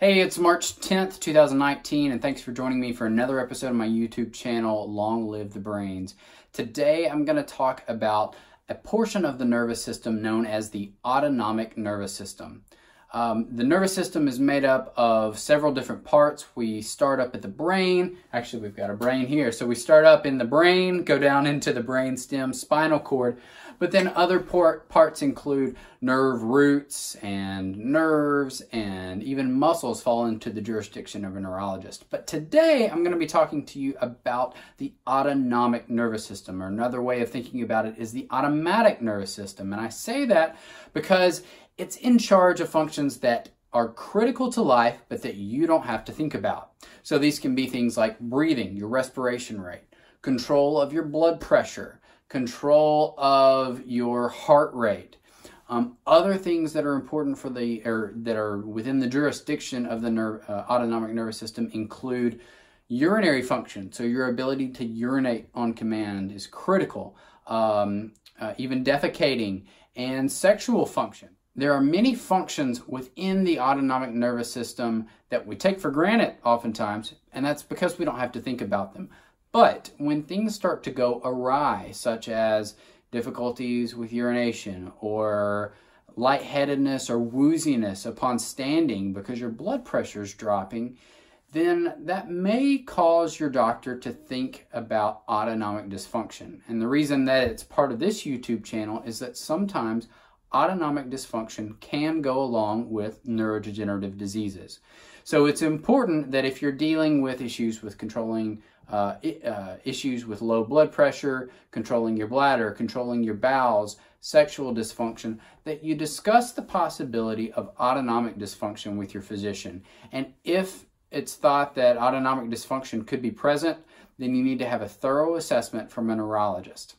Hey, it's March 10th, 2019, and thanks for joining me for another episode of my YouTube channel, Long Live the Brains. Today, I'm going to talk about a portion of the nervous system known as the autonomic nervous system. Um, the nervous system is made up of several different parts. We start up at the brain. Actually, we've got a brain here. So we start up in the brain, go down into the brain stem, spinal cord, but then other part, parts include nerve roots and nerves and even muscles fall into the jurisdiction of a neurologist. But today I'm going to be talking to you about the autonomic nervous system, or another way of thinking about it is the automatic nervous system. And I say that because it's in charge of functions that are critical to life, but that you don't have to think about. So these can be things like breathing, your respiration rate, control of your blood pressure, control of your heart rate. Um, other things that are important for the or that are within the jurisdiction of the nerve, uh, autonomic nervous system include urinary function. So your ability to urinate on command is critical. Um, uh, even defecating and sexual function. There are many functions within the autonomic nervous system that we take for granted oftentimes, and that's because we don't have to think about them. But when things start to go awry, such as difficulties with urination or lightheadedness or wooziness upon standing because your blood pressure is dropping, then that may cause your doctor to think about autonomic dysfunction. And the reason that it's part of this YouTube channel is that sometimes autonomic dysfunction can go along with neurodegenerative diseases. So it's important that if you're dealing with issues with controlling uh, uh, issues with low blood pressure, controlling your bladder, controlling your bowels, sexual dysfunction, that you discuss the possibility of autonomic dysfunction with your physician. And if it's thought that autonomic dysfunction could be present, then you need to have a thorough assessment from a neurologist.